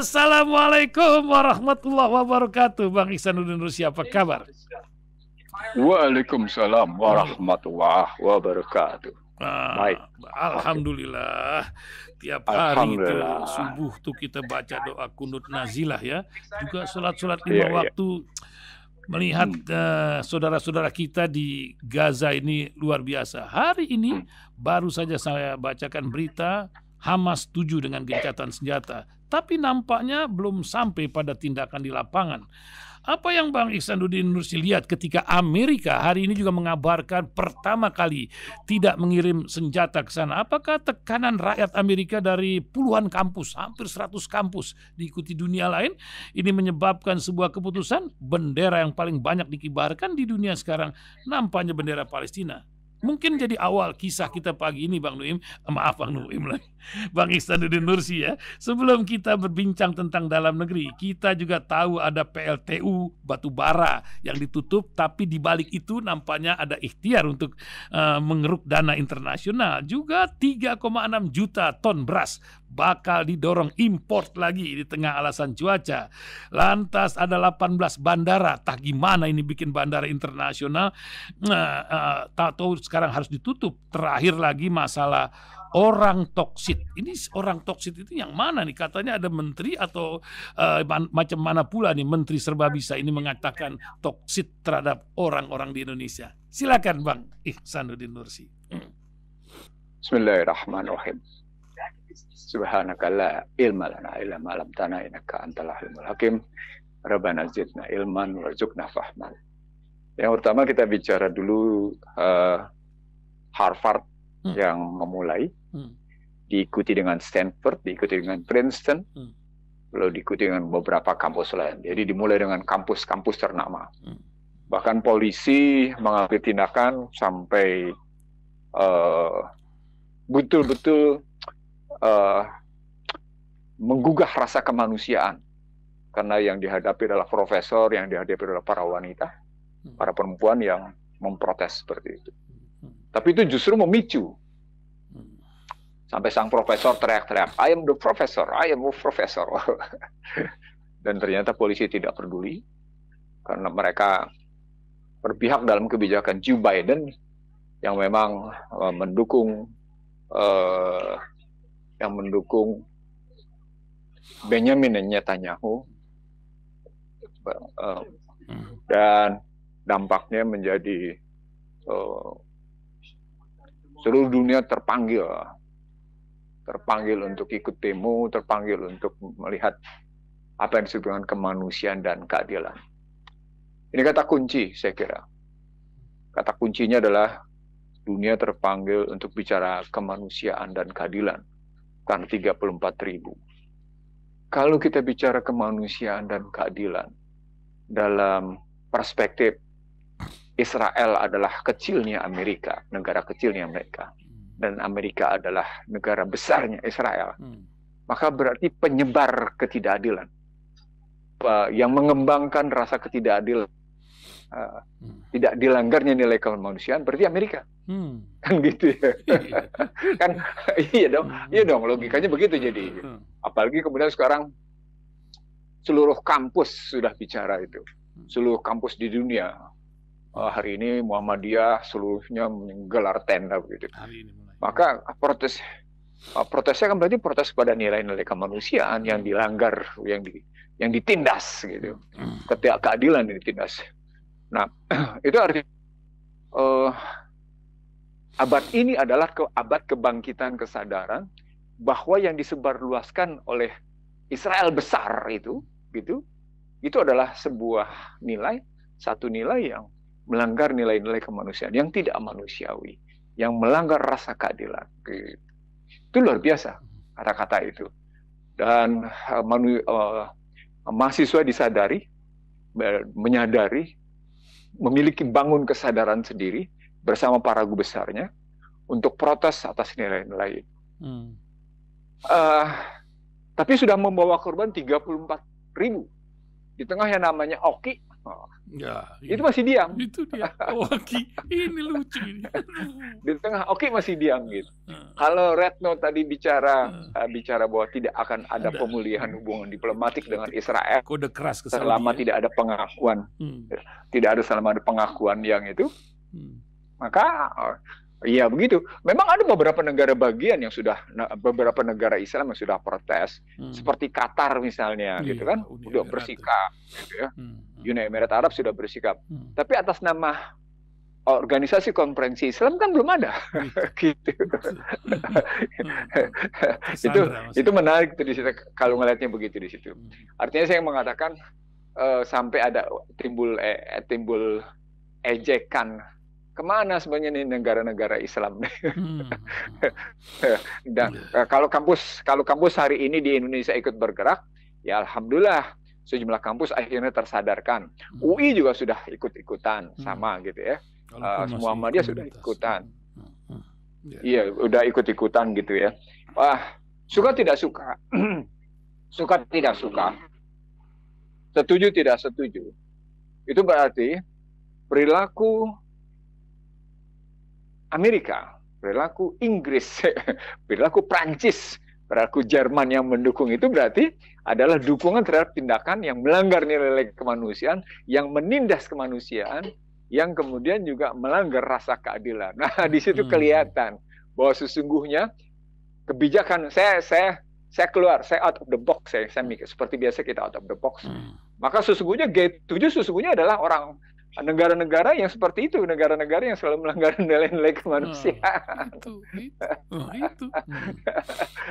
Assalamualaikum warahmatullahi wabarakatuh. Bang Ihsanuddin Rusi, apa kabar? Waalaikumsalam warahmatullahi wabarakatuh. Ah, Baik. Alhamdulillah. Tiap hari itu subuh tuh kita baca doa kunut nazilah ya. Juga sholat-sholat lima Iya, iya. waktu melihat eh, saudara-saudara kita di Gaza ini luar biasa. Hari ini baru saja saya bacakan berita Hamas setuju dengan gencatan senjata, tapi nampaknya belum sampai pada tindakan di lapangan. Apa yang Bang Ihsanuddin Nursi lihat ketika Amerika hari ini juga mengabarkan pertama kali tidak mengirim senjata ke sana? Apakah tekanan rakyat Amerika dari puluhan kampus, hampir 100 kampus diikuti dunia lain, ini menyebabkan sebuah keputusan bendera yang paling banyak dikibarkan di dunia sekarang nampaknya bendera Palestina. Mungkin jadi awal kisah kita pagi ini Bang Nuim, maaf Bang Nuim lagi, Bang Ihsanuddin Nursi ya. Sebelum kita berbincang tentang dalam negeri, kita juga tahu ada PLTU batu bara yang ditutup, tapi di balik itu nampaknya ada ikhtiar untuk eh, mengeruk dana internasional. Juga 3,6 juta ton beras bakal didorong import lagi di tengah alasan cuaca. Lantas ada 18 bandara, tak gimana ini bikin bandara internasional. Nah, tak tahu sekarang harus ditutup. Terakhir lagi masalah orang toksit. Ini orang toksit itu yang mana nih? Katanya ada menteri atau man- macam mana pula nih menteri serba bisa ini mengatakan toksit terhadap orang-orang di Indonesia. Silakan Bang Ihsanuddin Nursi. Hmm. Bismillahirrahmanirrahim. Subhanaka la ilma lana illa ma 'allamtana innaka antal alimul hakim. Rabbana zidna ilman warzuqna fahman. Yang pertama kita bicara dulu eh, Harvard Hmm. yang memulai Hmm. diikuti dengan Stanford, diikuti dengan Princeton, Hmm. lalu diikuti dengan beberapa kampus lain. Jadi dimulai dengan kampus-kampus ternama. Hmm. Bahkan polisi mengambil tindakan sampai eh, betul-betul eh, menggugah rasa kemanusiaan karena yang dihadapi adalah profesor, yang dihadapi adalah para wanita, Hmm. para perempuan yang memprotes seperti itu. Hmm. Tapi itu justru memicu Hmm. sampai sang profesor teriak-teriak, I am the professor, I am the professor. Dan ternyata polisi tidak peduli karena mereka berpihak dalam kebijakan Joe Biden yang memang eh, mendukung eh, yang mendukung Benjamin Netanyahu Eh, dan dampaknya menjadi eh, seluruh dunia terpanggil terpanggil untuk ikut demo, terpanggil untuk melihat apa yang disebut dengan kemanusiaan dan keadilan. Ini kata kunci, saya kira. Kata kuncinya adalah dunia terpanggil untuk bicara kemanusiaan dan keadilan. Karena 34 ribu. Kalau kita bicara kemanusiaan dan keadilan, dalam perspektif Israel adalah kecilnya Amerika, negara kecilnya mereka, dan Amerika adalah negara besarnya Israel, Hmm. maka berarti penyebar ketidakadilan yang mengembangkan rasa ketidakadilan, uh, Hmm. tidak dilanggarnya nilai kemanusiaan berarti Amerika Hmm. kan gitu ya kan iya dong iya dong logikanya begitu jadi Hmm. apalagi kemudian sekarang seluruh kampus sudah bicara itu seluruh kampus di dunia Eh, hari ini Muhammadiyah seluruhnya menggelar tenda begitu Hari ini mulai. maka protes eh, protesnya kan berarti protes pada nilai-nilai kemanusiaan yang dilanggar yang di yang ditindas gitu Hmm. ketika keadilan yang ditindas nah itu artinya eh, abad ini adalah ke abad kebangkitan kesadaran bahwa yang disebarluaskan oleh Israel besar itu gitu itu adalah sebuah nilai satu nilai yang melanggar nilai-nilai kemanusiaan yang tidak manusiawi yang melanggar rasa keadilan gitu. itu luar biasa kata-kata itu dan eh, manu- eh, mahasiswa disadari menyadari memiliki bangun kesadaran sendiri bersama para guru besarnya untuk protes atas nilai-nilai itu. Hmm. Eh, tapi sudah membawa korban 34 ribu. Di tengah yang namanya Oki, Oh. Ya, itu masih diam. Itu dia. Oh, ini lucu ini. Di tengah, oke okay, masih diam gitu. Kalau Retno tadi bicara. Uh, bicara bahwa tidak akan ada, ada. pemulihan hubungan diplomatik dengan Israel. Kode keras ke selama ya? tidak ada pengakuan, hmm. tidak ada selama ada pengakuan yang itu, hmm. maka Iya begitu. Memang ada beberapa negara bagian yang sudah beberapa negara Islam yang sudah protes, hmm. seperti Qatar misalnya, iya, gitu kan, sudah bersikap, gitu ya. Hmm. hmm. Uni Emirat Arab sudah bersikap. Hmm. Tapi atas nama organisasi konferensi Islam kan belum ada, gitu. Hmm. itu itu menarik tuh di situ kalau ngelihatnya begitu di situ. Hmm. Artinya saya mengatakan uh, sampai ada timbul eh, timbul ejekan ke mana sebenarnya nih negara-negara Islam hmm. dan uh, kalau kampus kalau kampus hari ini di Indonesia ikut bergerak ya alhamdulillah sejumlah kampus akhirnya tersadarkan hmm. UI juga sudah ikut-ikutan hmm. sama gitu ya uh, semua media sudah ikutan hmm. hmm. yeah. iya udah ikut-ikutan gitu ya wah suka tidak suka suka tidak suka setuju tidak setuju itu berarti perilaku Amerika, perilaku Inggris, perilaku Prancis, perilaku Jerman yang mendukung itu berarti adalah dukungan terhadap tindakan yang melanggar nilai-nilai kemanusiaan, yang menindas kemanusiaan, yang kemudian juga melanggar rasa keadilan. Nah, di situ hmm. kelihatan bahwa sesungguhnya kebijakan saya saya saya keluar, saya out of the box, saya, saya mikir seperti biasa kita out of the box. Hmm. Maka sesungguhnya G7 sesungguhnya adalah orang negara-negara yang seperti itu, negara-negara yang selalu melanggar nilai-nilai kemanusiaan. Oh, itu, itu, oh, itu. Hmm.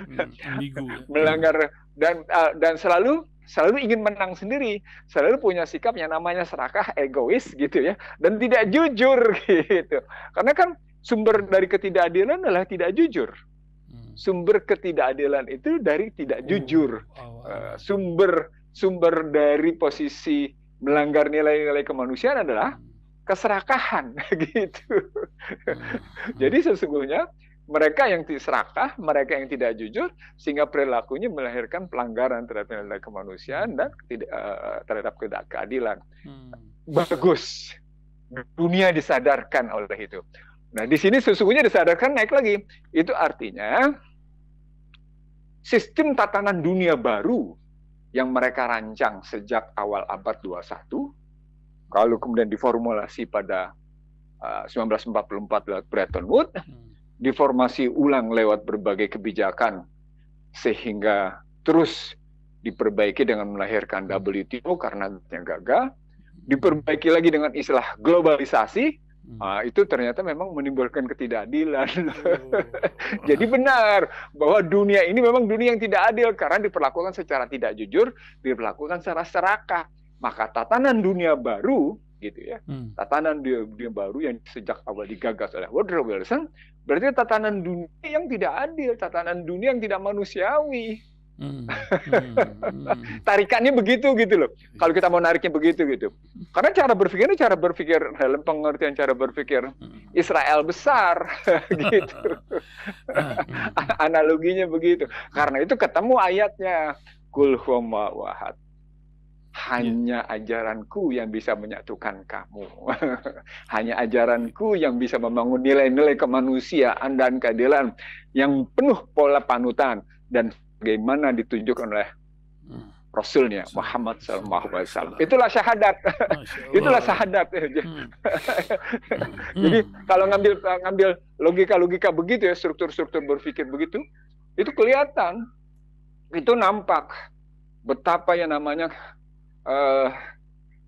Hmm, ya. melanggar dan uh, dan selalu selalu ingin menang sendiri, selalu punya sikap yang namanya serakah, egois gitu ya, dan tidak jujur gitu. Karena kan sumber dari ketidakadilan adalah tidak jujur. Hmm. Sumber ketidakadilan itu dari tidak jujur. Oh, oh. Uh, sumber sumber dari posisi melanggar nilai-nilai kemanusiaan adalah keserakahan gitu. Jadi sesungguhnya mereka yang serakah, mereka yang tidak jujur, sehingga perilakunya melahirkan pelanggaran terhadap nilai kemanusiaan dan tidak, uh, terhadap keadilan. Hmm. Bagus, dunia disadarkan oleh itu. Nah di sini sesungguhnya disadarkan naik lagi. Itu artinya sistem tatanan dunia baru yang mereka rancang sejak awal abad 21, kalau kemudian diformulasi pada uh, 1944 lewat Bretton Woods, hmm. diformasi ulang lewat berbagai kebijakan, sehingga terus diperbaiki dengan melahirkan WTO karena gagal, diperbaiki lagi dengan istilah globalisasi, Nah, itu ternyata memang menimbulkan ketidakadilan. Oh. Jadi benar bahwa dunia ini memang dunia yang tidak adil karena diperlakukan secara tidak jujur, diperlakukan secara serakah. Maka tatanan dunia baru gitu ya. Hmm. Tatanan dunia, dunia baru yang sejak awal digagas oleh Woodrow Wilson berarti tatanan dunia yang tidak adil, tatanan dunia yang tidak manusiawi. Hmm. Hmm. Hmm. Tarikannya begitu gitu loh. Kalau kita mau nariknya begitu gitu. Karena cara berpikirnya cara berpikir dalam pengertian cara berpikir hmm. Israel besar gitu. Analoginya begitu. Karena itu ketemu ayatnya kul wahad. Hanya ajaranku yang bisa menyatukan kamu. Hanya ajaranku yang bisa membangun nilai-nilai kemanusiaan dan keadilan yang penuh pola panutan dan bagaimana ditunjukkan oleh hmm. Rasulnya Muhammad Sallallahu Alaihi Wasallam. Itulah syahadat. Itulah syahadat. Hmm. Jadi hmm. kalau ngambil ngambil logika-logika begitu ya, struktur-struktur berpikir begitu, itu kelihatan, itu nampak betapa yang namanya uh,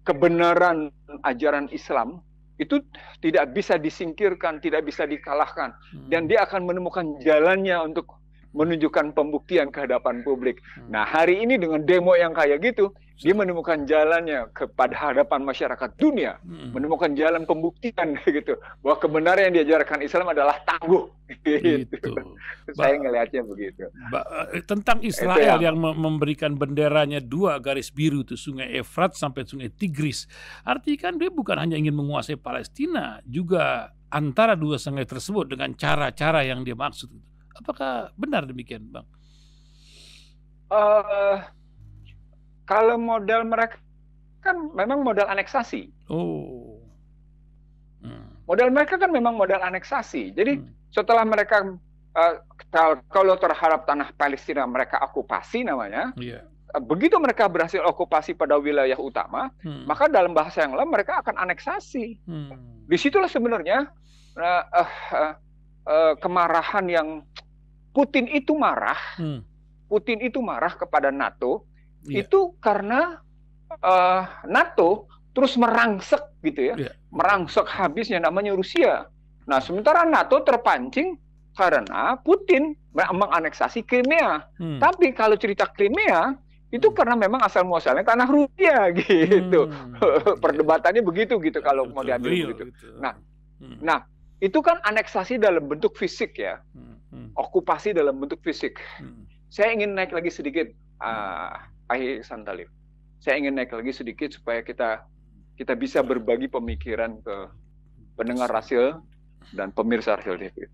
kebenaran ajaran Islam itu tidak bisa disingkirkan, tidak bisa dikalahkan, dan dia akan menemukan jalannya untuk menunjukkan pembuktian ke hadapan publik. Hmm. Nah, hari ini dengan demo yang kayak gitu, dia menemukan jalannya kepada hadapan masyarakat dunia, hmm. menemukan jalan pembuktian gitu bahwa kebenaran yang diajarkan Islam adalah tangguh. Gitu. Saya ngelihatnya begitu. Eh, tentang Israel yang, yang memberikan benderanya dua garis biru itu Sungai Efrat sampai Sungai Tigris. Artinya kan dia bukan hanya ingin menguasai Palestina, juga antara dua sungai tersebut dengan cara-cara yang dia maksud. Apakah benar demikian, Bang? Uh, kalau model mereka kan memang modal aneksasi. Oh. Hmm. Modal mereka kan memang modal aneksasi. Jadi Hmm. setelah mereka uh, kalau terhadap tanah Palestina mereka okupasi namanya, Iya. uh, begitu mereka berhasil okupasi pada wilayah utama, Hmm. maka dalam bahasa yang lain mereka akan aneksasi. Hmm. Di situlah sebenarnya uh, uh, uh, uh, kemarahan yang Putin itu marah, Hmm. Putin itu marah kepada NATO Iya. itu karena uh, NATO terus merangsek gitu ya, Iya. merangsek habisnya namanya Rusia. Nah sementara NATO terpancing karena Putin menganeksasi Crimea. Hmm. Tapi kalau cerita Crimea itu Hmm. karena memang asal muasalnya tanah Rusia gitu. Hmm. Perdebatannya begitu gitu kalau mau Betul, diambil real begitu. gitu. Nah, Hmm. nah, itu kan aneksasi dalam bentuk fisik ya, Hmm. Hmm. okupasi dalam bentuk fisik. Hmm. Saya ingin naik lagi sedikit, ah Pak Santalif. Saya ingin naik lagi sedikit supaya kita kita bisa berbagi pemikiran ke pendengar Rasil dan pemirsa Rasil TV.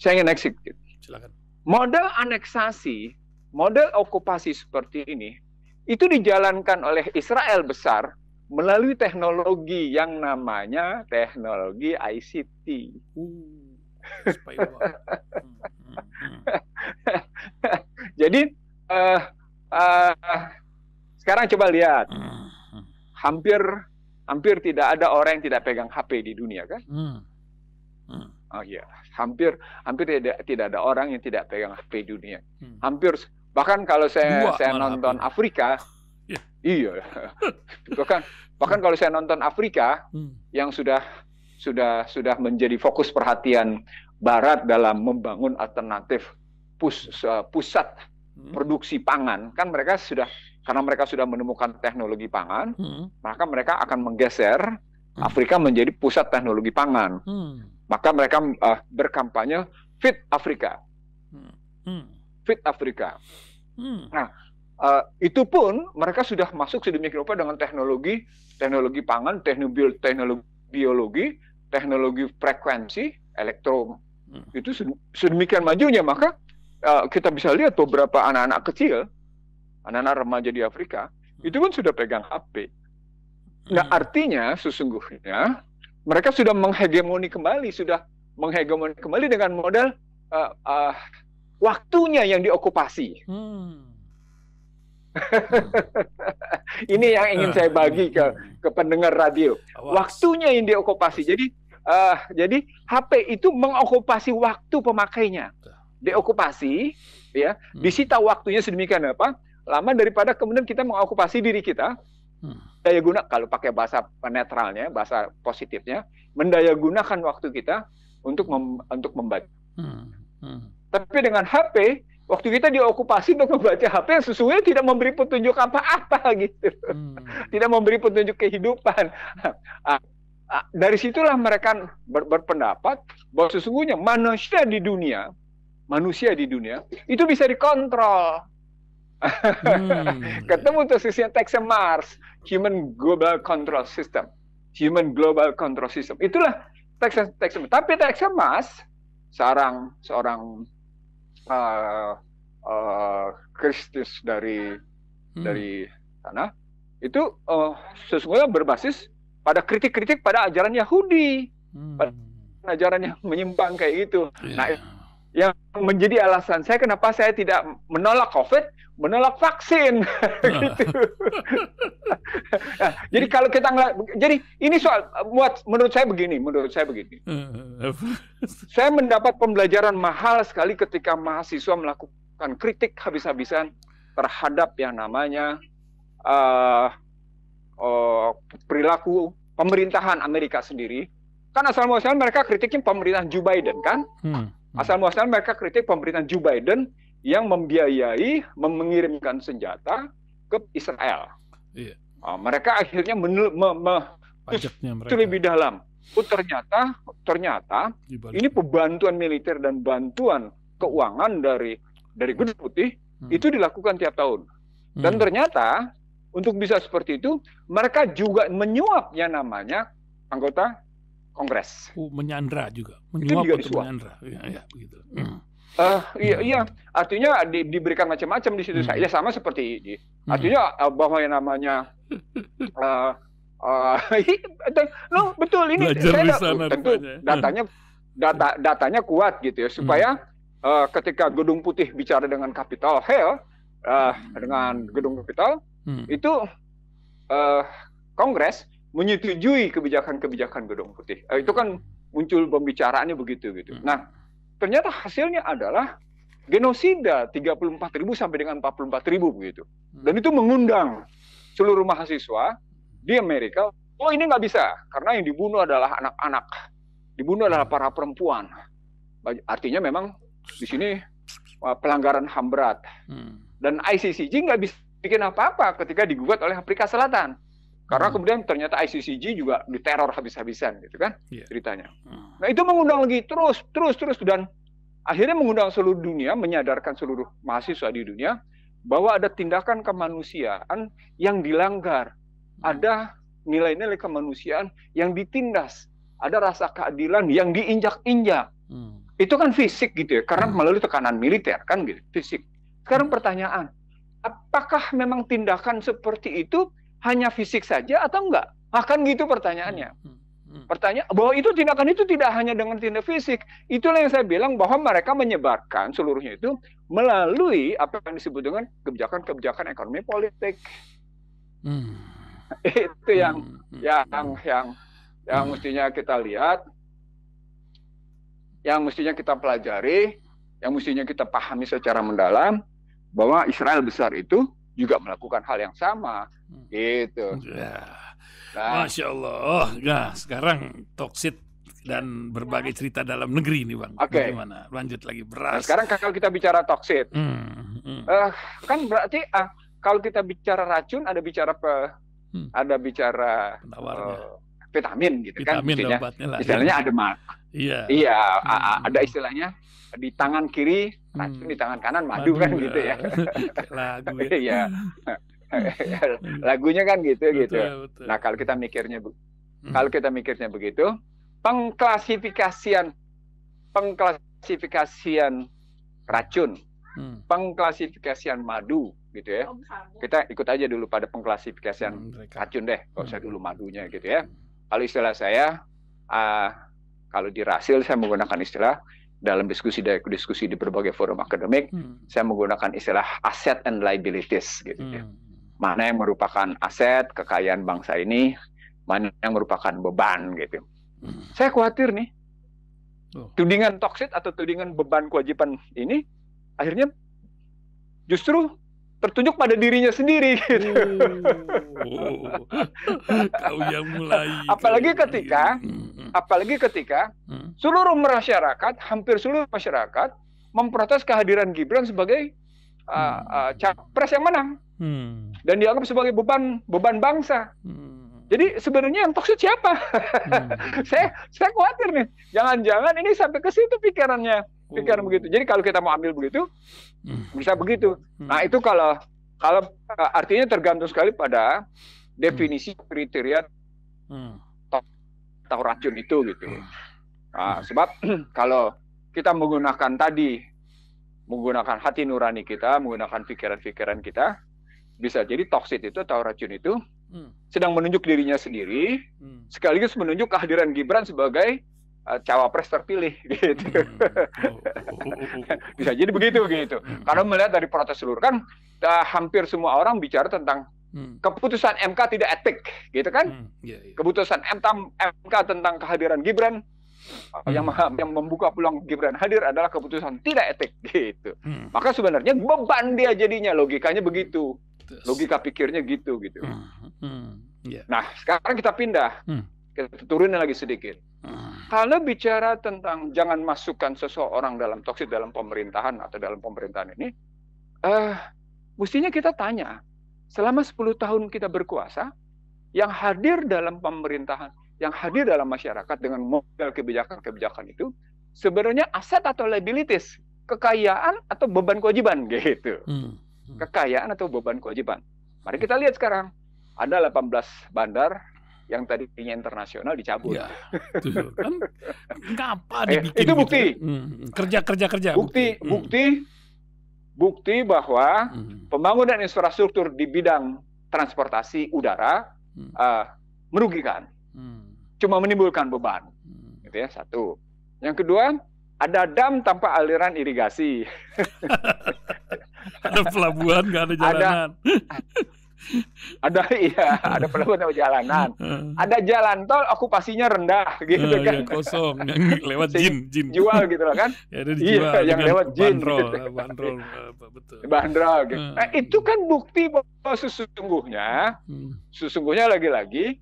Saya ingin naik sedikit. Silakan. Model aneksasi, model okupasi seperti ini, itu dijalankan oleh Israel besar melalui teknologi yang namanya teknologi ICT. Uh. Jadi eh, eh, sekarang coba lihat, Hmm. Hampir hampir tidak ada orang yang tidak pegang HP di dunia kan? Hmm. Hmm. Oh iya, hampir hampir tidak tidak ada orang yang tidak pegang HP di dunia. Hmm. Hampir bahkan kalau saya Dua saya nonton. Afrika, Iya. iya, bahkan bahkan kalau saya nonton Afrika Hmm. yang sudah sudah sudah menjadi fokus perhatian Barat dalam membangun alternatif pus, pusat Hmm. produksi pangan, kan mereka sudah karena mereka sudah menemukan teknologi pangan, Hmm. maka mereka akan menggeser Afrika menjadi pusat teknologi pangan. Hmm. Maka mereka uh, berkampanye Fit Afrika, Hmm. Fit Afrika. Hmm. Uh, itu pun mereka sudah masuk sedemikian rupa dengan teknologi teknologi pangan, teknologi, teknologi biologi, teknologi frekuensi, elektro Hmm. itu sed- sedemikian majunya maka uh, kita bisa lihat beberapa anak-anak kecil, anak-anak remaja di Afrika itu pun sudah pegang HP. Nah, Hmm. artinya sesungguhnya mereka sudah menghegemoni kembali, sudah menghegemoni kembali dengan modal uh, uh, waktunya yang diokupasi. Hmm. Ini yang ingin saya bagi ke ke pendengar radio. Waktunya yang diokupasi. Jadi uh, jadi HP itu mengokupasi waktu pemakainya. Diokupasi, ya, Hmm. disita waktunya sedemikian apa? Lama daripada kemudian kita mengokupasi diri kita. Hmm. Daya guna kalau pakai bahasa netralnya, bahasa positifnya, mendaya gunakan waktu kita untuk mem, untuk membaca. Hmm. Hmm. Tapi dengan HP, waktu kita diokupasi untuk membaca HP yang sesungguhnya tidak memberi petunjuk apa-apa gitu. Hmm. Tidak memberi petunjuk kehidupan. Ah, ah, Dari situlah mereka ber- berpendapat bahwa sesungguhnya manusia di dunia, manusia di dunia itu bisa dikontrol. Hmm. Ketemu tuh sisinya Texas Mars, Human Global Control System. Human Global Control System. Itulah Texas Mars. Tapi Texas Mars seorang seorang uh, uh, Kristus dari Hmm. dari sana itu uh, sesungguhnya berbasis pada kritik-kritik pada ajaran Yahudi, Hmm. ajaran yang menyimpang kayak gitu. Iya. Nah, yang menjadi alasan saya kenapa saya tidak menolak COVID, menolak vaksin. gitu. Nah, jadi kalau kita ngeliat, jadi ini soal buat menurut saya begini, menurut saya begini. Saya mendapat pembelajaran mahal sekali ketika mahasiswa melakukan kritik habis-habisan terhadap yang namanya uh, uh, perilaku pemerintahan Amerika sendiri. Kan asal muasal mereka kritiknya pemerintahan Joe Biden kan? Hmm. Asal muasal mereka kritik pemerintahan Joe Biden yang membiayai mengirimkan senjata ke Israel. Iya. Uh, mereka akhirnya menel, me, me- pajaknya mereka itu lebih dalam. Oh ternyata ternyata dibalik. ini pembantuan militer dan bantuan keuangan dari dari Gedung Putih Hmm. itu dilakukan tiap tahun. Dan Hmm. ternyata untuk bisa seperti itu mereka juga menyuap yang namanya anggota Kongres. Oh, menyandra juga, Itu menyuap juga atau disuap. menyandra. Iya, iya, begitu. Hmm. Eh, iya, iya, artinya di- diberikan macam-macam di situ. Hmm. Ya sama seperti di, Hmm. artinya eh, bahwa yang namanya uh, uh, no betul ini Belajar saya sana tentu rupanya. datanya data datanya kuat gitu ya supaya uh, ketika Gedung Putih bicara dengan Capitol Hill uh, dengan Gedung Capitol Hmm. itu uh, Kongres menyetujui kebijakan-kebijakan Gedung Putih. Uh, itu kan muncul pembicaraannya begitu gitu. Hmm. Nah, ternyata hasilnya adalah genosida 34.000 sampai dengan 44.000 begitu. Dan itu mengundang seluruh mahasiswa di Amerika, oh ini nggak bisa karena yang dibunuh adalah anak-anak, dibunuh adalah para perempuan. Artinya memang di sini uh, pelanggaran HAM berat Hmm. dan ICCJ nggak bisa bikin apa-apa ketika digugat oleh Afrika Selatan. Karena Hmm. kemudian ternyata ICCJ juga diteror habis-habisan gitu kan Iya. ceritanya. Hmm. Nah itu mengundang lagi terus, terus, terus dan akhirnya mengundang seluruh dunia, menyadarkan seluruh mahasiswa di dunia bahwa ada tindakan kemanusiaan yang dilanggar, ada nilai-nilai kemanusiaan yang ditindas, ada rasa keadilan yang diinjak-injak. Hmm. Itu kan fisik gitu ya, karena Hmm. melalui tekanan militer kan gitu, fisik. Sekarang pertanyaan, apakah memang tindakan seperti itu hanya fisik saja atau enggak? Akan gitu pertanyaannya. Hmm. Hmm. Pertanyaan bahwa itu tindakan itu tidak hanya dengan tindak fisik. Itulah yang saya bilang bahwa mereka menyebarkan seluruhnya itu melalui apa yang disebut dengan kebijakan-kebijakan ekonomi politik. Hmm. itu yang Hmm. yang yang yang Hmm. mestinya kita lihat, yang mestinya kita pelajari, yang mestinya kita pahami secara mendalam bahwa Israel besar itu juga melakukan hal yang sama, Hmm. gitu. Ya. Nah, Masya Allah. Nah, sekarang toksit dan berbagai cerita dalam negeri ini, Bang. Oke. Bagaimana? Lanjut lagi nah, beras. sekarang kalau kita bicara toksit, Hmm. Hmm. eh, kan berarti ah, kalau kita bicara racun ada bicara pe- Hmm. ada bicara Penawarnya. eh, vitamin gitu kan, Vitamin obatnya lah. Istilahnya ada ma- Iya. Iya, Hmm. ada istilahnya di tangan kiri racun, Hmm. di tangan kanan madu, kan gitu ya. Lagu ya. Iya. Lagunya kan gitu gitu. Betul, betul. Nah, kalau kita mikirnya Hmm. kalau kita mikirnya begitu, pengklasifikasian pengklasifikasian racun, Hmm. pengklasifikasian madu gitu ya. Kita ikut aja dulu pada pengklasifikasian Hmm, racun deh, nggak usah Hmm. dulu madunya gitu ya. Kalau istilah saya, ah, kalau di Rasil saya menggunakan istilah dalam diskusi diskusi di berbagai forum akademik, Hmm. saya menggunakan istilah asset and liabilities gitu ya. Hmm. Mana yang merupakan aset kekayaan bangsa ini, mana yang merupakan beban gitu. Hmm. Saya khawatir nih, Oh. tudingan toksit atau tudingan beban kewajiban ini akhirnya justru tertunjuk pada dirinya sendiri. Gitu. Oh. Kau yang mulai. Apalagi kau yang ketika mulai. Hmm. Apalagi ketika Hmm. seluruh masyarakat, hampir seluruh masyarakat memprotes kehadiran Gibran sebagai uh, uh, capres yang menang Hmm. dan dianggap sebagai beban beban bangsa. Hmm. Jadi sebenarnya yang toksik siapa? Hmm. saya saya khawatir nih, jangan-jangan ini sampai ke situ pikirannya, pikiran Oh. begitu. Jadi kalau kita mau ambil begitu, Hmm. bisa begitu. Hmm. Nah itu kalau kalau uh, artinya tergantung sekali pada definisi kriteria Hmm. Atau racun itu gitu. Nah, sebab kalau kita menggunakan tadi menggunakan hati nurani kita, menggunakan pikiran-pikiran kita, bisa jadi toksit itu atau racun itu Hmm. sedang menunjuk dirinya sendiri, Hmm. sekaligus menunjuk kehadiran Gibran sebagai uh, cawapres terpilih gitu. Hmm. Oh, oh, oh, oh, oh. Bisa jadi begitu gitu. Hmm. Karena melihat dari protes seluruh kan hampir semua orang bicara tentang Hmm. keputusan MK tidak etik, gitu kan? Hmm. Iya, iya. keputusan MK, MK tentang kehadiran Gibran Hmm. yang yang membuka peluang Gibran hadir adalah keputusan tidak etik gitu. Hmm. Maka sebenarnya beban dia jadinya logikanya begitu. Logika pikirnya gitu gitu. Hmm. Hmm. Iya. Nah, sekarang kita pindah. Hmm. Kita turunin lagi sedikit. Hmm. Kalau bicara tentang jangan masukkan seseorang dalam toksit dalam pemerintahan atau dalam pemerintahan ini, eh mestinya kita tanya, selama 10 tahun kita berkuasa, yang hadir dalam pemerintahan, yang hadir dalam masyarakat dengan model kebijakan-kebijakan itu, sebenarnya aset atau liabilities, kekayaan atau beban kewajiban gitu. Hmm. Kekayaan atau beban kewajiban. Mari kita lihat sekarang, ada 18 bandar yang tadinya internasional dicabut. Ya, tuh kan ngapa Eh, dibikin itu bukti. gitu? Hmm, Kerja kerja kerja. bukti Hmm. bukti bukti bahwa Hmm. pembangunan infrastruktur di bidang transportasi udara Hmm. uh, merugikan, Hmm. cuma menimbulkan beban, Hmm. gitu ya satu. Yang kedua, ada dam tanpa aliran irigasi. Ada pelabuhan nggak ada jalanan. Ada iya, ada atau jalanan. Ada jalan tol okupasinya rendah gitu Ah, kan. ya, kosong yang lewat jin jin Jual gitu loh kan. ya, ada Iya, dijual yang dengan lewat jin bandrol gitu. bandrol apa, betul Bandrol gitu. Hmm. Nah, itu kan bukti bahwa sesungguhnya Hmm. sesungguhnya lagi-lagi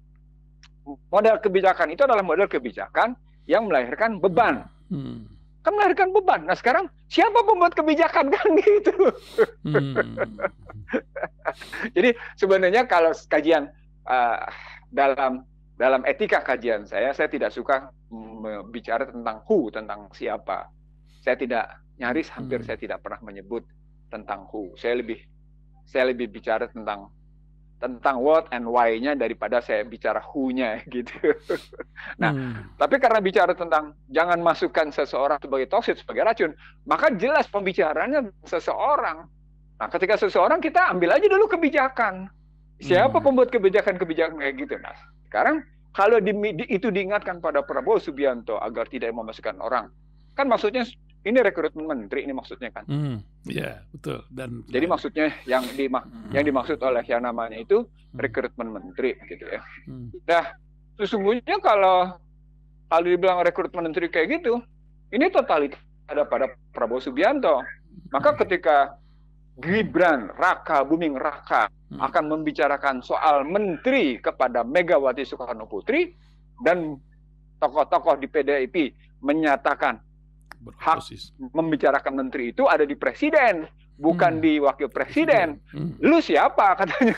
model kebijakan itu adalah model kebijakan yang melahirkan beban. Hmm. Kan melahirkan beban. Nah, sekarang siapa pembuat kebijakan kan gitu. Hmm. Jadi sebenarnya kalau kajian uh, dalam dalam etika kajian saya, saya tidak suka bicara tentang who, tentang siapa. Saya tidak nyaris hampir Hmm. saya tidak pernah menyebut tentang who. Saya lebih saya lebih bicara tentang tentang what and why-nya daripada saya bicara who-nya gitu. Nah, Hmm. Tapi karena bicara tentang jangan masukkan seseorang sebagai toksik, sebagai racun, maka jelas pembicaraannya seseorang. Nah, ketika seseorang kita ambil aja dulu kebijakan. Siapa Hmm. pembuat kebijakan-kebijakan kayak gitu? Nah, sekarang kalau di- di- itu diingatkan pada Prabowo Subianto agar tidak memasukkan orang, kan maksudnya ini rekrutmen menteri ini maksudnya kan. Hmm. ya betul dan Jadi maksudnya yang di Hmm. yang dimaksud oleh yang namanya itu Hmm. rekrutmen menteri gitu ya. Hmm. sesungguhnya kalau kalau dibilang rekrutmen menteri kayak gitu, ini totalitas ada pada Prabowo Subianto. Maka ketika Gibran, Raka, Buming Raka Hmm. akan membicarakan soal menteri kepada Megawati Soekarno Putri dan tokoh-tokoh di PDIP menyatakan Beroposisi. membicarakan menteri itu ada di presiden, bukan Hmm. di wakil presiden. Hmm. Lu siapa katanya?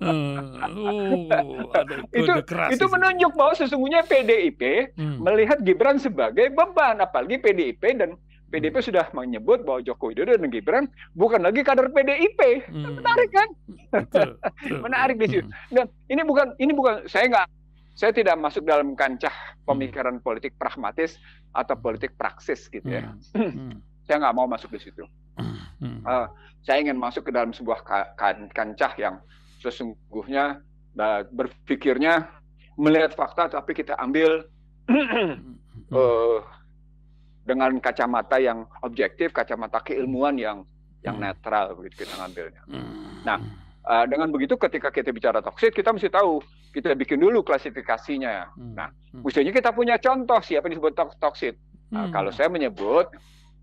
Eh, oh, ada Itu keras itu menunjuk bahwa sesungguhnya PDIP Hmm. melihat Gibran sebagai beban, apalagi PDIP dan PDIP sudah menyebut bahwa Joko Widodo dan Gibran bukan lagi kader PDIP. Hmm. Menarik kan? Betul, betul. Menarik di situ. Hmm. Dan ini bukan ini bukan saya nggak saya tidak masuk dalam kancah pemikiran politik pragmatis atau politik praksis gitu ya. Hmm. Saya nggak mau masuk di situ. Hmm. Eh, saya ingin masuk ke dalam sebuah ka- kan- kancah yang sesungguhnya berpikirnya melihat fakta tapi kita ambil Hmm. eh, dengan kacamata yang objektif, kacamata keilmuan yang yang Hmm. netral begitu kita ngambilnya. Hmm. Nah, Eh, dengan begitu ketika kita bicara toksit kita mesti tahu kita bikin dulu klasifikasinya. Hmm. Nah, Hmm. Mestinya kita punya contoh siapa yang disebut tok- toksit. Nah, Hmm. Kalau saya menyebut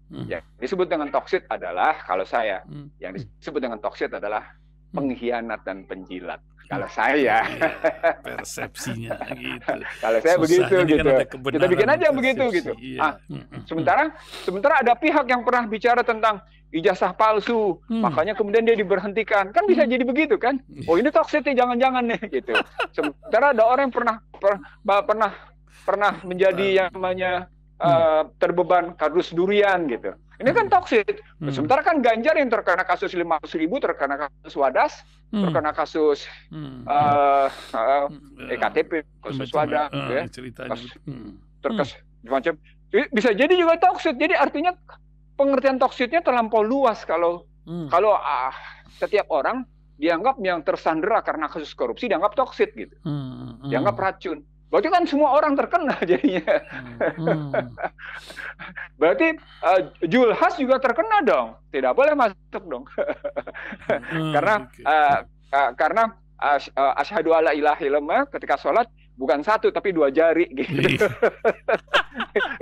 Hmm. yang disebut dengan toksit adalah kalau saya Hmm. yang disebut dengan toksit adalah Hmm. pengkhianat dan penjilat. Kalau saya, Iya, persepsinya gitu. kalau saya Susah, begitu kan gitu. Kita bikin aja begitu persepsi. gitu. Iya. Ah, Hmm, hmm, Sementara sementara ada pihak yang pernah bicara tentang ijazah palsu, Hmm. makanya kemudian dia diberhentikan. Kan bisa jadi begitu kan? hmm. Oh ini toxic nih jangan-jangan nih gitu. Sementara ada orang yang pernah per- pernah pernah menjadi yang namanya eh, terbeban kardus durian gitu. Ini kan toxic. Hmm. Sementara kan Ganjar yang terkena kasus 500 ribu, terkena kasus Wadas, Hmm. terkena kasus Hmm. eh, eh, Hmm. EKTP, kasus Wadas, gitu ya. ceritanya. Kasus- Hmm. terkes macam bisa jadi juga toxic. Jadi artinya pengertian toksiknya terlampau luas kalau Hmm. kalau ah, setiap orang dianggap yang tersandera karena kasus korupsi dianggap toksik gitu, Hmm. Hmm. dianggap racun. Berarti kan semua orang terkena jadinya. Hmm. Hmm. Berarti eh, Julhas juga terkena dong. Tidak boleh masuk dong. Hmm. karena Oke. eh, eh, karena eh, asyhadu alla ilaha illallah ketika sholat bukan satu tapi dua jari gitu. Iya.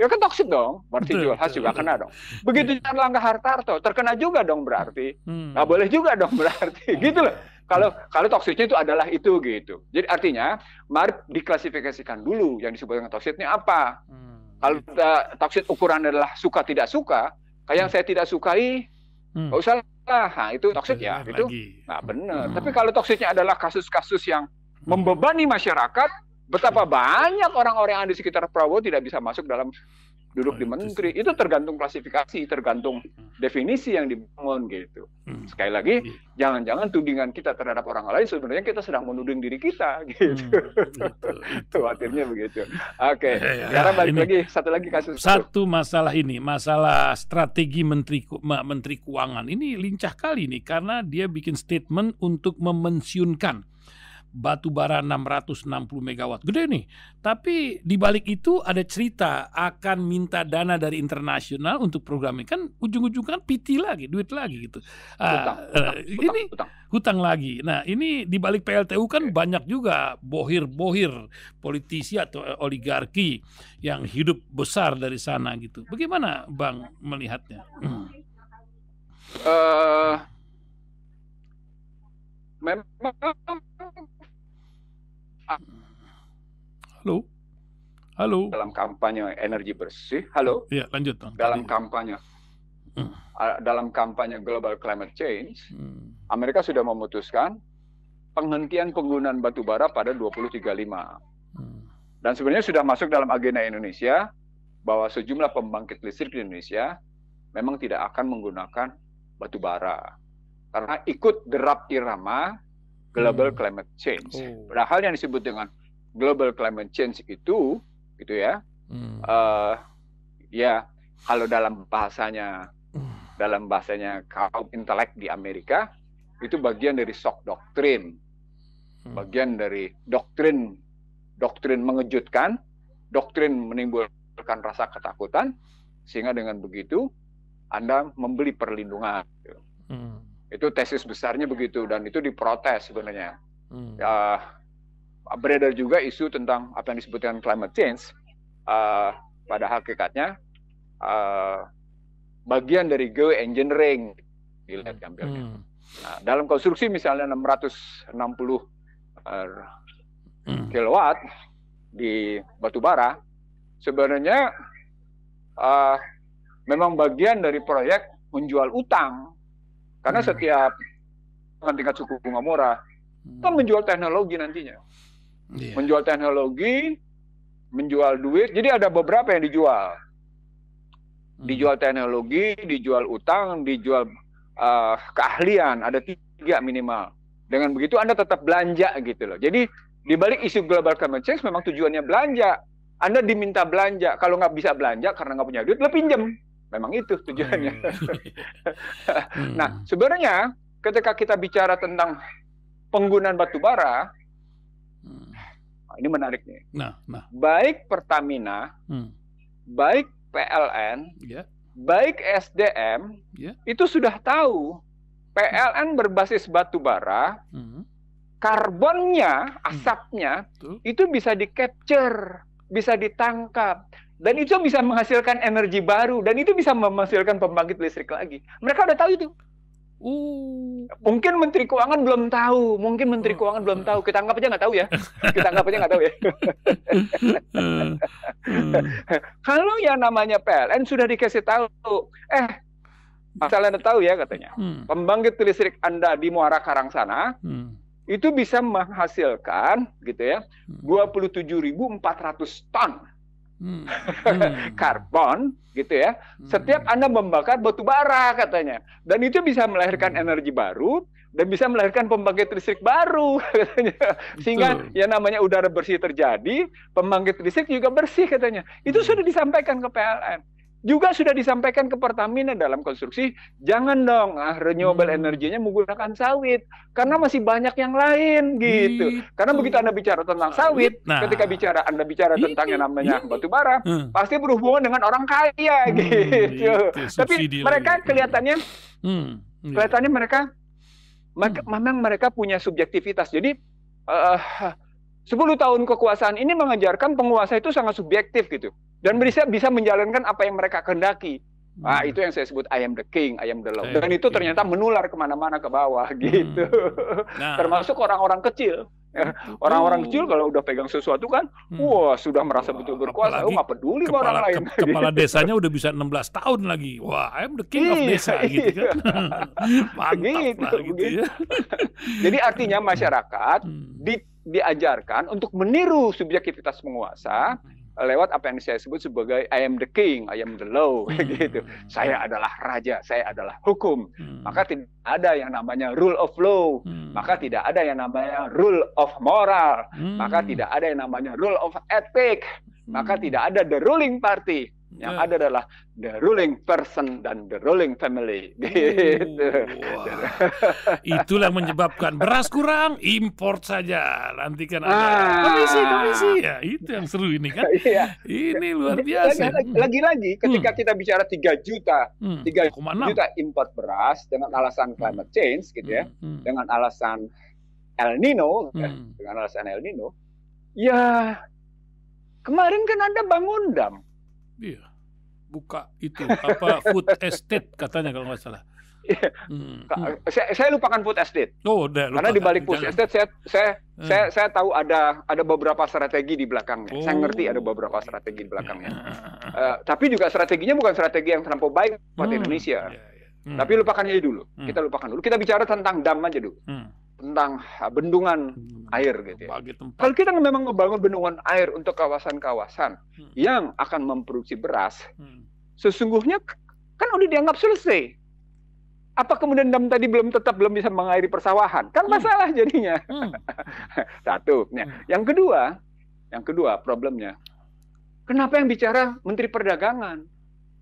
ya kan toksik dong. Berarti Julhas betul. juga kena dong. Begitu Erlangga Hartarto terkena juga dong berarti. Hmm. Nggak boleh juga dong berarti. Gitu loh. Kalau kalau toksiknya itu adalah itu gitu. Jadi artinya mari diklasifikasikan dulu yang disebut dengan toksiknya apa. Hmm. Kalau uh, toksik ukuran adalah suka tidak suka, kayak yang saya tidak sukai, Hmm. nggak usah lah. Nah, itu toksik ya, itu nggak benar. Hmm. Tapi kalau toksiknya adalah kasus-kasus yang membebani masyarakat, betapa banyak orang-orang yang ada di sekitar Prabowo tidak bisa masuk dalam duduk Oh, di menteri. Itu tergantung klasifikasi, tergantung Hmm. definisi yang dibangun gitu. Hmm. Sekali lagi, Iya. jangan-jangan tudingan kita terhadap orang lain sebenarnya kita sedang menuding diri kita Hmm, gitu. itu, itu. Khawatirnya begitu. Oke, Ya, sekarang balik ini. lagi satu lagi kasus. Satu masalah ini, masalah strategi menteri menteri keuangan ini lincah kali nih karena dia bikin statement untuk memensiunkan batu bara 660 megawatt. Gede nih. Tapi di balik itu ada cerita akan minta dana dari internasional untuk program ini. Kan ujung-ujungnya kan PT lagi, duit lagi gitu. Ah, Utang, eh, utang, ini utang. hutang lagi. Nah, ini di balik PLTU kan banyak juga bohir-bohir politisi atau eh, oligarki yang hidup besar dari sana gitu. Bagaimana Bang melihatnya? Hmm. Eh, memang Halo? Halo? dalam kampanye energi bersih, halo, Ya, lanjut Bang. dalam Tadi. kampanye Hmm. dalam kampanye global climate change, Hmm. Amerika sudah memutuskan penghentian penggunaan batu bara pada 2035. Hmm. Dan sebenarnya sudah masuk dalam agenda Indonesia bahwa sejumlah pembangkit listrik di Indonesia memang tidak akan menggunakan batu bara karena ikut derap irama global Hmm. climate change. Oh. Padahal yang disebut dengan global climate change itu, gitu ya, Hmm. eh, ya kalau dalam bahasanya Hmm. dalam bahasanya kaum intelek di Amerika itu bagian dari shock doktrin, Hmm. bagian dari doktrin doktrin mengejutkan, doktrin menimbulkan rasa ketakutan, sehingga dengan begitu Anda membeli perlindungan. Hmm. Itu tesis besarnya begitu dan itu diprotes sebenarnya. Hmm. Ya, beredar juga isu tentang apa yang disebut dengan climate change. Eh, pada hakikatnya eh, bagian dari geoengineering dilihat gambarnya. Hmm. Nah, dalam konstruksi misalnya 660 eh, Hmm. kilowatt di batu bara sebenarnya eh, memang bagian dari proyek menjual utang karena Hmm. setiap tingkat suku bunga murah kan menjual teknologi nantinya Iya. menjual teknologi menjual duit jadi ada beberapa yang dijual Hmm. dijual teknologi dijual utang dijual eh, keahlian ada tiga minimal dengan begitu anda tetap belanja gitu loh jadi di balik isu global climate change memang tujuannya belanja anda diminta belanja kalau nggak bisa belanja karena nggak punya duit lo pinjem memang itu tujuannya Hmm. nah sebenarnya ketika kita bicara tentang penggunaan batu bara Hmm. Nah, ini menarik nih Nah, nah. baik Pertamina Hmm. baik PLN Ya. baik SDM Ya. itu sudah tahu PLN berbasis batu bara, Hmm. karbonnya, asapnya Betul. itu bisa di capture, bisa ditangkap dan itu bisa menghasilkan energi baru dan itu bisa menghasilkan pembangkit listrik lagi. Mereka udah tahu itu. Oh. Mungkin Menteri Keuangan belum tahu, mungkin Menteri Oh. Keuangan belum tahu. Kita anggap aja nggak tahu ya. Kita anggap aja nggak tahu ya. Hmm. Hmm. Kalau yang namanya PLN sudah dikasih tahu, eh asal anda tahu ya katanya, Hmm. pembangkit listrik anda di Muara Karang sana Hmm. itu bisa menghasilkan gitu ya Hmm. 27.400 ton Hmm. Hmm. karbon gitu ya setiap anda membakar batu bara katanya dan itu bisa melahirkan Hmm. energi baru dan bisa melahirkan pembangkit listrik baru katanya sehingga Betul. yang namanya udara bersih terjadi pembangkit listrik juga bersih katanya itu Hmm. sudah disampaikan ke PLN juga sudah disampaikan ke Pertamina dalam konstruksi jangan dong ah, renewable Hmm. energinya menggunakan sawit karena masih banyak yang lain gitu karena begitu Anda bicara tentang sawit, Nah. ketika bicara Anda bicara Ini, tentang yang namanya batu bara, Hmm. pasti berhubungan dengan orang kaya Hmm, gitu. itu, Tapi mereka lagi. kelihatannya Hmm. Iya. kelihatannya mereka Hmm. memang mereka punya subjektivitas. Jadi eh 10 tahun kekuasaan ini mengajarkan penguasa itu sangat subjektif gitu dan bisa bisa menjalankan apa yang mereka kehendaki. Nah, Hmm. itu yang saya sebut I am the king, I am the. I am Dan itu ternyata menular ke mana-mana ke bawah gitu. Nah, Termasuk orang-orang kecil. itu. Orang-orang kecil kalau udah pegang sesuatu kan, Hmm. wah sudah merasa Wah, betul berkuasa, oh nggak peduli sama orang kepala lain. ke- kepala desanya udah bisa 16 tahun lagi. Wah, I'm the king of Iya, desa gitu kan. Mantap Begitu, lah gitu begitu. ya. Jadi artinya masyarakat Hmm. di- diajarkan untuk meniru subjektivitas penguasa lewat apa yang saya sebut sebagai I am the king, I am the law Hmm. gitu. Saya adalah raja, saya adalah hukum. Hmm. Maka tidak ada yang namanya rule of law, Hmm. maka tidak ada yang namanya rule of moral, Hmm. maka tidak ada yang namanya rule of ethic, maka Hmm. tidak ada the ruling party. Yang Ya. ada adalah the ruling person dan the ruling family. Gitu. Wah, itulah menyebabkan beras kurang, import saja. Nanti kan ada Ah. komisi, komisi ya. Itu yang seru ini kan. Iya. Ini luar biasa. Lagi- Lagi-lagi ketika kita bicara 3 juta, Hmm, 3 3,6. juta import beras dengan alasan climate change gitu ya, Hmm, hmm, dengan alasan El Nino, ya, hmm. dengan alasan El Nino, ya kemarin kan Anda bangun dam. Iya. Buka itu apa food estate katanya kalau nggak salah. Iya. Hmm. Saya, saya lupakan food estate Oh, udah karena di balik food Jangan. estate saya saya Hmm. saya saya tahu ada ada beberapa strategi di belakangnya. Saya Oh. ngerti ada beberapa strategi di belakangnya. Eh, tapi juga strateginya bukan strategi yang terlampau baik buat hmm. Indonesia. Iya, iya. Hmm. Tapi lupakan aja dulu. Hmm. Kita lupakan dulu. Kita bicara tentang dam aja dulu. Hmm. Tentang ah, bendungan Hmm. air gitu ya. Kalau kita memang membangun bendungan air untuk kawasan-kawasan Hmm. yang akan memproduksi beras, Hmm. sesungguhnya kan udah dianggap selesai. Apa kemudian dam tadi belum tetap belum bisa mengairi persawahan? Kan Hmm. masalah jadinya. Hmm. Satu. Nah, Hmm. yang kedua, yang kedua problemnya. Kenapa yang bicara Menteri Perdagangan?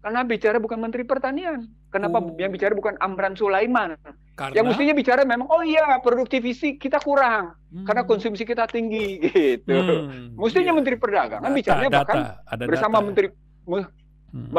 Karena bicara bukan Menteri Pertanian. Kenapa Oh. yang bicara bukan Amran Sulaiman? Karena Yang mestinya bicara memang, oh iya produktivisi kita kurang Hmm. karena konsumsi kita tinggi gitu. Hmm. Mestinya Iya. Menteri Perdagangan Data, bicaranya data, bahkan ada bersama data. Menteri Hmm.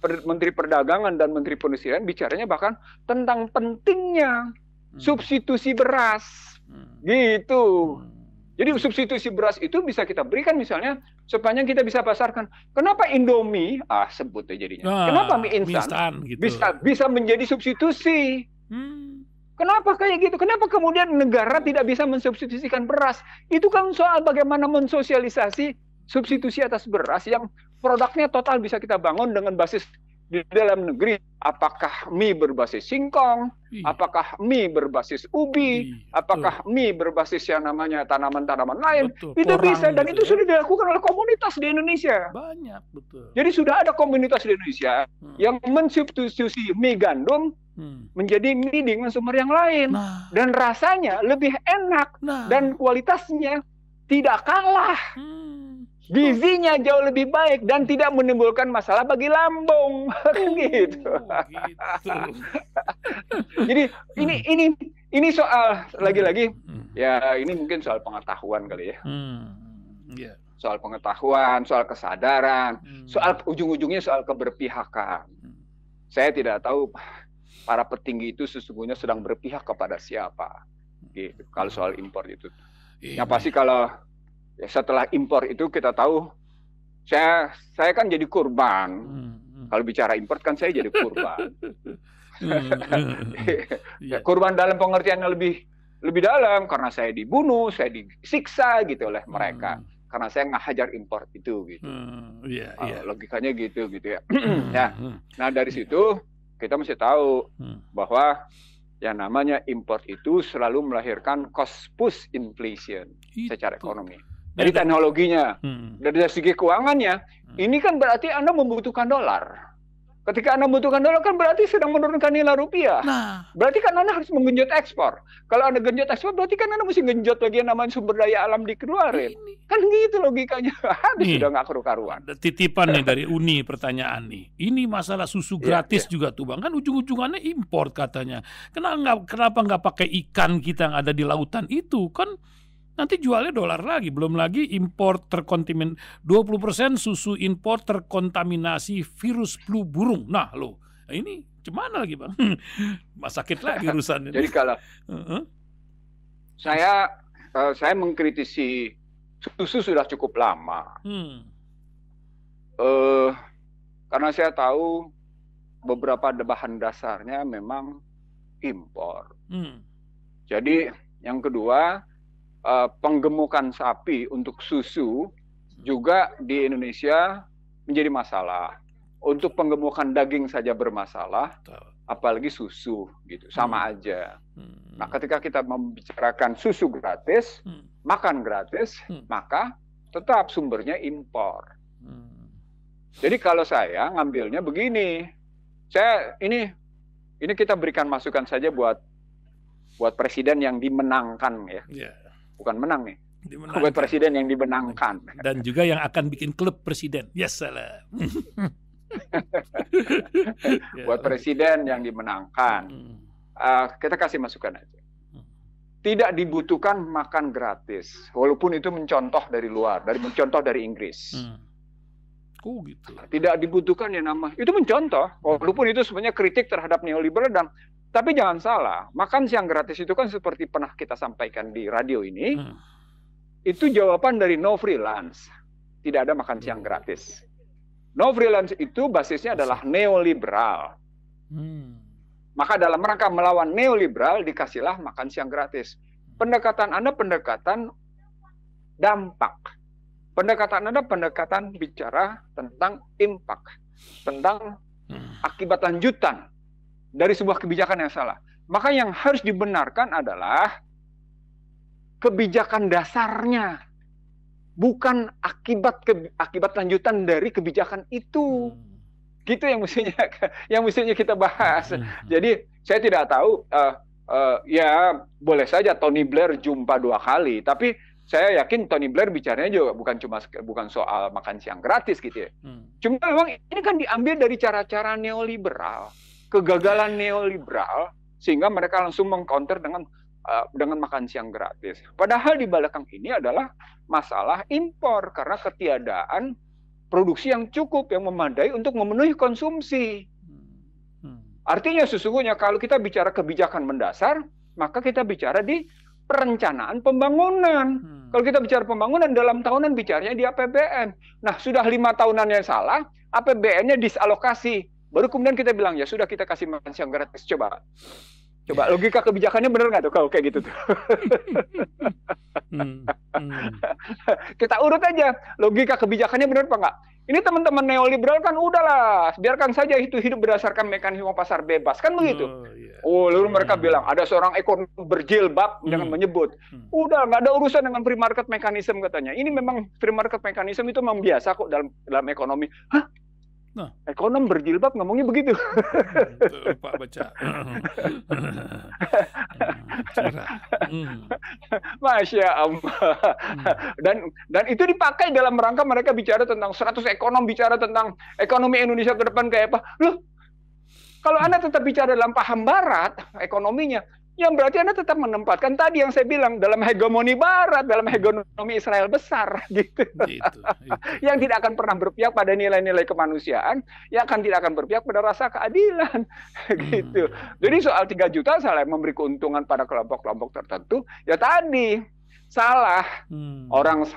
Per- Menteri Perdagangan dan Menteri Perindustrian bicaranya bahkan tentang pentingnya Hmm. substitusi beras Hmm. gitu. Hmm. Jadi substitusi beras itu bisa kita berikan misalnya sepanjang kita bisa pasarkan. Kenapa Indomie ah sebut aja jadinya. Nah, Kenapa mie instan gitu. bisa bisa menjadi substitusi? Hmm. Kenapa kayak gitu? Kenapa kemudian negara tidak bisa mensubstitusikan beras? Itu kan soal bagaimana mensosialisasi substitusi atas beras yang produknya total bisa kita bangun dengan basis di dalam negeri. Apakah mie berbasis singkong? Apakah mie berbasis ubi? Apakah mie berbasis yang namanya tanaman-tanaman lain? betul. Itu Porang bisa dan gitu itu ya. sudah dilakukan oleh komunitas di Indonesia. banyak betul. Jadi sudah ada komunitas di Indonesia Hmm. yang mensubstitusi mie gandum Hmm. menjadi mie dengan sumber yang lain Nah, dan rasanya lebih enak nah. dan kualitasnya tidak kalah. Hmm. Gizinya jauh lebih baik dan tidak menimbulkan masalah bagi lambung. Kan gitu. Oh, gitu. Jadi ini ini ini soal lagi-lagi Hmm. ya ini mungkin soal pengetahuan kali ya. Hmm. Iya. Soal pengetahuan, soal kesadaran, Hmm. soal ujung-ujungnya soal keberpihakan. Hmm. Saya tidak tahu para petinggi itu sesungguhnya sedang berpihak kepada siapa. Gitu. Kalau soal impor itu. Yang pasti kalau ya setelah impor itu kita tahu saya saya kan jadi kurban. Hmm. Hmm. Kalau bicara impor kan saya jadi kurban. Hmm. Hmm. ya, Iya. kurban dalam pengertian yang lebih lebih dalam karena saya dibunuh, saya disiksa gitu oleh mereka. Karena saya ngajar impor itu gitu. Hmm. Iya, Ah, iya. logikanya gitu gitu ya. Hmm. Hmm. Nah, dari situ kita mesti tahu Hmm. bahwa yang namanya import itu selalu melahirkan cost push inflation secara Itu. ekonomi. Dari teknologinya, Hmm. dari segi keuangannya, Hmm. ini kan berarti Anda membutuhkan dolar. Ketika Anda membutuhkan dolar kan berarti sedang menurunkan nilai rupiah. Nah, Berarti kan Anda harus menggenjot ekspor. Kalau Anda genjot ekspor berarti kan Anda mesti genjot lagi yang namanya sumber daya alam dikeluarin. ini Kan gitu logikanya. Aduh, Nih. sudah nggak karu-karuan. titipan nih dari Uni pertanyaan nih. Ini masalah susu Iya, gratis juga tuh bang. Kan ujung-ujungannya import katanya. Kenapa nggak kenapa nggak pakai ikan kita yang ada di lautan itu kan? Nanti jualnya dolar lagi, belum lagi impor terkontamin 20% susu impor terkontaminasi virus flu burung. Nah, lo ini gimana lagi bang? Mas sakit lagi urusan ini. Jadi kalau Heeh. saya eh, saya mengkritisi susu sudah cukup lama. Hmm. eh karena saya tahu beberapa bahan dasarnya memang impor. Hmm. Jadi yang kedua eh, penggemukan sapi untuk susu juga di Indonesia menjadi masalah. Untuk penggemukan daging saja bermasalah, apalagi susu gitu, sama aja. Hmm. Nah, ketika kita membicarakan susu gratis, Hmm. makan gratis, Hmm. maka tetap sumbernya impor. Hmm. Jadi kalau saya ngambilnya begini, saya ini ini kita berikan masukan saja buat buat presiden yang dimenangkan ya, yeah. Bukan menang nih, dimenangkan. buat presiden yang dimenangkan dan juga yang akan bikin klub presiden. Yes salah. buat presiden yang dimenangkan, uh, kita kasih masukan aja. Tidak dibutuhkan makan gratis, walaupun itu mencontoh dari luar, dari mencontoh dari Inggris. Hmm Oh gitu. Tidak dibutuhkan yang nama itu mencontoh, walaupun itu sebenarnya kritik terhadap neoliberal dan tapi jangan salah, makan siang gratis itu kan seperti pernah kita sampaikan di radio ini, hmm. itu jawaban dari no freelance. Tidak ada makan siang gratis. No freelance itu basisnya adalah neoliberal. Hmm. Maka dalam rangka melawan neoliberal dikasihlah makan siang gratis. Pendekatan Anda pendekatan dampak Pendekatan Anda pendekatan bicara tentang impact, tentang hmm. akibat lanjutan dari sebuah kebijakan yang salah. Maka yang harus dibenarkan adalah kebijakan dasarnya, bukan akibat ke, akibat lanjutan dari kebijakan itu. Hmm. Gitu yang mestinya yang mestinya kita bahas. Hmm. Jadi saya tidak tahu uh, uh, ya boleh saja Tony Blair jumpa dua kali, tapi saya yakin Tony Blair bicaranya juga bukan cuma bukan soal makan siang gratis gitu ya. Hmm. Cuma memang ini kan diambil dari cara-cara neoliberal, kegagalan neoliberal sehingga mereka langsung mengcounter dengan uh, dengan makan siang gratis. Padahal di belakang ini adalah masalah impor karena ketiadaan produksi yang cukup yang memadai untuk memenuhi konsumsi. Hmm. Artinya sesungguhnya kalau kita bicara kebijakan mendasar, maka kita bicara di perencanaan pembangunan. Hmm. Kalau kita bicara pembangunan dalam tahunan bicaranya di APBN. Nah sudah lima tahunan yang salah, APBN-nya disalokasi. Baru kemudian kita bilang ya sudah kita kasih makan siang gratis. Coba, coba logika kebijakannya benar nggak tuh kalau kayak gitu tuh? hmm. Hmm. kita urut aja logika kebijakannya benar apa nggak? Ini teman-teman neoliberal kan udahlah, biarkan saja itu hidup berdasarkan mekanisme pasar bebas kan begitu. Oh, yeah. oh lalu mereka hmm. bilang ada seorang ekonom berjilbab hmm. dengan menyebut, udah nggak ada urusan dengan free market mechanism katanya. Ini memang free market mechanism itu memang biasa kok dalam dalam ekonomi. Hah? Nah. Ekonom berjilbab ngomongnya begitu. Pak baca. hmm. Masya Allah. Hmm. Dan dan itu dipakai dalam rangka mereka bicara tentang 100 ekonom bicara tentang ekonomi Indonesia ke depan kayak apa. Loh, kalau Anda tetap bicara dalam paham barat ekonominya, yang berarti Anda tetap menempatkan tadi yang saya bilang dalam hegemoni barat, dalam hegemoni Israel besar gitu. gitu, yang tidak akan pernah berpihak pada nilai-nilai kemanusiaan, yang akan tidak akan berpihak pada rasa keadilan gitu. Hmm. Jadi soal 3 juta salah memberi keuntungan pada kelompok-kelompok tertentu, ya tadi salah. Hmm. Orang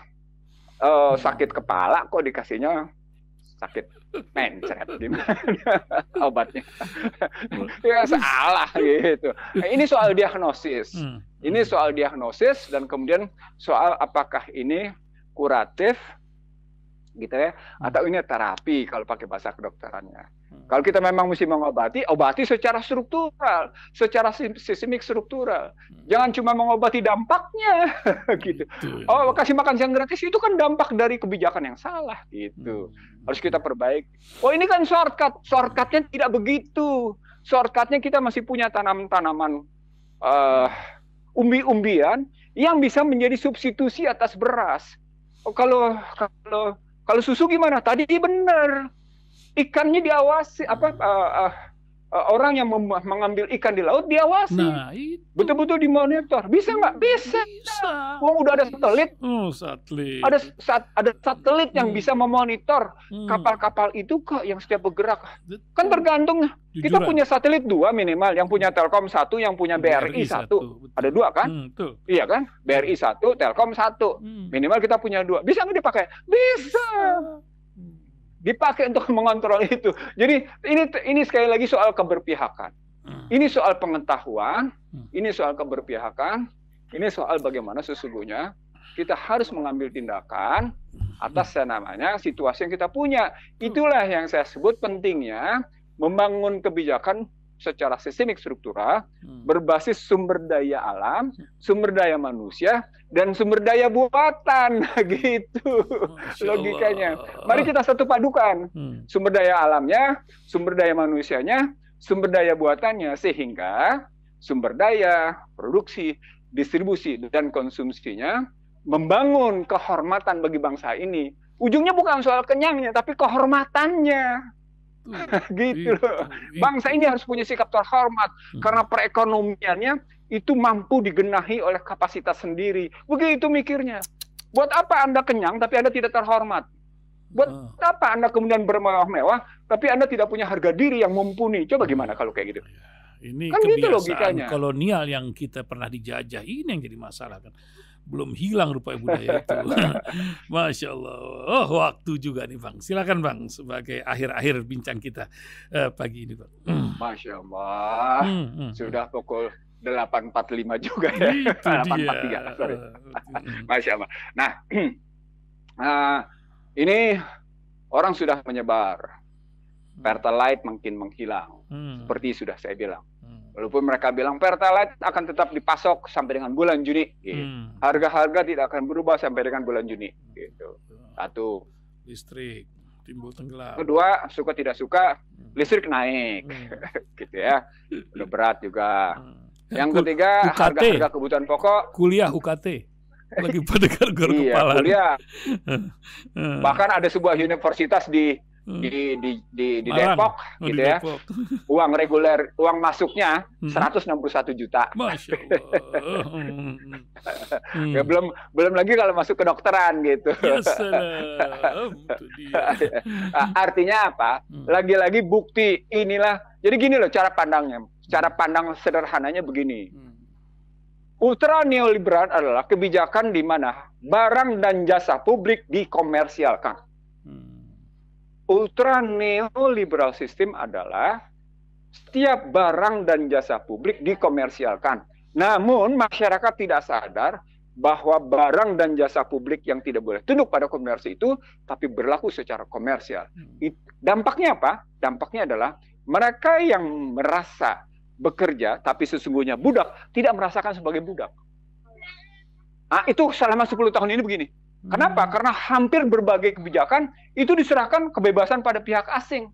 uh, sakit kepala kok dikasihnya sakit mencret gimana obatnya ya salah gitu nah, ini soal diagnosis hmm. ini soal diagnosis dan kemudian soal apakah ini kuratif gitu ya hmm. atau ini terapi kalau pakai bahasa kedokterannya hmm. kalau kita memang mesti mengobati obati secara struktural secara sistemik struktural hmm. jangan cuma mengobati dampaknya gitu oh kasih makan siang gratis itu kan dampak dari kebijakan yang salah gitu hmm. Harus kita perbaiki oh ini kan shortcut shortcutnya tidak begitu shortcutnya kita masih punya tanam-tanaman uh, umbi-umbian yang bisa menjadi substitusi atas beras oh, kalau kalau kalau susu gimana? Tadi benar. Ikannya diawasi apa uh, uh, orang yang mengambil ikan di laut diawasi. Nah, Betul-betul dimonitor. Bisa nggak? Bisa. Bisa. Wong udah ada satelit. Oh, satelit. Ada sat, ada satelit yang hmm. bisa memonitor hmm. kapal-kapal itu kok yang setiap bergerak. Kan tergantung. Jujur kita punya satelit dua minimal, yang punya Telkom satu, yang punya BRI, BRI satu. Ada dua kan? Hmm. Iya kan? BRI satu, Telkom satu. Hmm. Minimal kita punya dua. Bisa nggak dipakai? Bisa dipakai untuk mengontrol itu. Jadi ini ini sekali lagi soal keberpihakan. Hmm. Ini soal pengetahuan, hmm. ini soal keberpihakan, ini soal bagaimana sesungguhnya kita harus mengambil tindakan atas yang namanya situasi yang kita punya. Itulah yang saya sebut pentingnya membangun kebijakan secara sistemik struktural hmm. berbasis sumber daya alam, sumber daya manusia, dan sumber daya buatan gitu logikanya. Mari kita satu padukan hmm. sumber daya alamnya, sumber daya manusianya, sumber daya buatannya sehingga sumber daya, produksi, distribusi dan konsumsinya membangun kehormatan bagi bangsa ini. Ujungnya bukan soal kenyangnya, tapi kehormatannya. Gitu loh. Bangsa ini harus punya sikap terhormat hmm. karena perekonomiannya itu mampu digenahi oleh kapasitas sendiri. Begitu mikirnya. Buat apa Anda kenyang tapi Anda tidak terhormat? Buat uh. apa Anda kemudian bermewah-mewah tapi Anda tidak punya harga diri yang mumpuni? Coba gimana kalau kayak gitu? Ini kan gitu kebiasaan gitu kolonial yang kita pernah dijajah ini yang jadi masalah kan belum hilang rupanya budaya itu. Masya Allah. Oh waktu juga nih Bang. Silakan Bang sebagai akhir-akhir bincang kita uh, pagi ini Bang. Hmm. Masya Allah. Hmm, hmm. Sudah pukul 8.45 juga ya. 8.43 sorry. Masya Allah. Nah uh, ini orang sudah menyebar. Pertalite makin menghilang. Hmm. Seperti sudah saya bilang Walaupun mereka bilang Pertalite akan tetap dipasok sampai dengan bulan Juni. Gitu. Hmm. Harga-harga tidak akan berubah sampai dengan bulan Juni. Gitu. Satu. Listrik timbul tenggelam. Kedua, suka tidak suka, hmm. listrik naik. Hmm. gitu ya. Udah berat juga. Hmm. Yang ketiga, harga-harga kebutuhan pokok. Kuliah UKT lagi pada garuk iya, kepala. Kuliah. Bahkan ada sebuah universitas di Hmm. di di di, di Depok oh, gitu di ya. Depok. Uang reguler, uang masuknya hmm. 161 juta. Masya Allah. hmm. ya belum belum lagi kalau masuk ke dokteran gitu. Ya Artinya apa? Hmm. Lagi-lagi bukti inilah. Jadi gini loh cara pandangnya. Cara pandang sederhananya begini. Hmm. Ultra neoliberal adalah kebijakan di mana barang dan jasa publik dikomersialkan ultra neoliberal sistem adalah setiap barang dan jasa publik dikomersialkan. Namun masyarakat tidak sadar bahwa barang dan jasa publik yang tidak boleh tunduk pada komersi itu tapi berlaku secara komersial. Hmm. Dampaknya apa? Dampaknya adalah mereka yang merasa bekerja tapi sesungguhnya budak tidak merasakan sebagai budak. Nah, itu selama 10 tahun ini begini. Kenapa? Hmm. Karena hampir berbagai kebijakan itu diserahkan kebebasan pada pihak asing.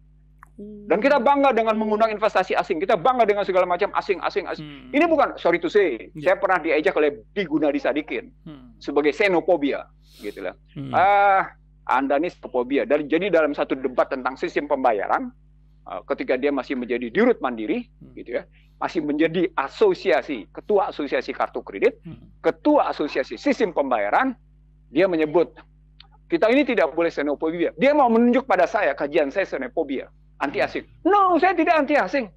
Dan kita bangga dengan mengundang investasi asing. Kita bangga dengan segala macam asing, asing, asing. Hmm. Ini bukan sorry to say. Yeah. Saya pernah diajak oleh Di Gunadi Sadikin hmm. sebagai xenophobia, gitu lah. Hmm. Ah, Anda ini xenophobia. Dan jadi dalam satu debat tentang sistem pembayaran, uh, ketika dia masih menjadi dirut mandiri, hmm. gitu ya, masih menjadi asosiasi, ketua asosiasi kartu kredit, hmm. ketua asosiasi sistem pembayaran, dia menyebut kita ini tidak boleh xenophobia. Dia mau menunjuk pada saya kajian saya xenophobia, anti asing. No, saya tidak anti asing.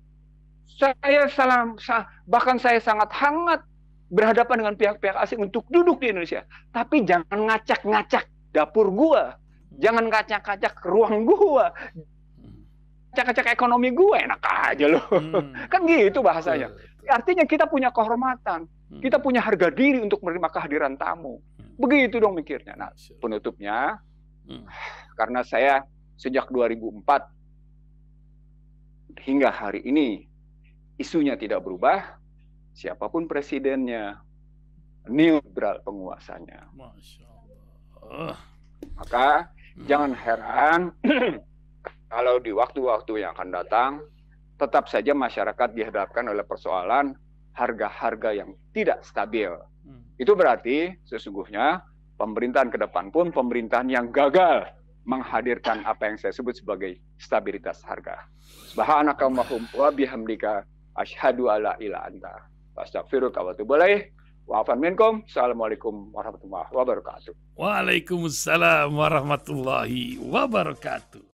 Saya salam, bahkan saya sangat hangat berhadapan dengan pihak-pihak asing untuk duduk di Indonesia. Tapi jangan ngacak-ngacak dapur gua. Jangan ngacak-ngacak ruang gua. Ngacak-ngacak ekonomi gua enak aja loh. Hmm. kan gitu bahasanya. Artinya kita punya kehormatan. Kita punya harga diri untuk menerima kehadiran tamu. Begitu dong mikirnya. Nah, penutupnya, hmm. karena saya sejak 2004 hingga hari ini isunya tidak berubah, siapa pun presidennya, neutral penguasanya. Maka hmm. jangan heran kalau di waktu-waktu yang akan datang, tetap saja masyarakat dihadapkan oleh persoalan harga-harga yang tidak stabil itu berarti sesungguhnya pemerintahan ke depan pun pemerintahan yang gagal menghadirkan apa yang saya sebut sebagai stabilitas harga. Subhanakallahum wa bihamdika asyhadu alla ilaha anta astaghfiruka wa atubu ilaik. Wa minkum. Assalamualaikum warahmatullahi wabarakatuh. Waalaikumsalam warahmatullahi wabarakatuh.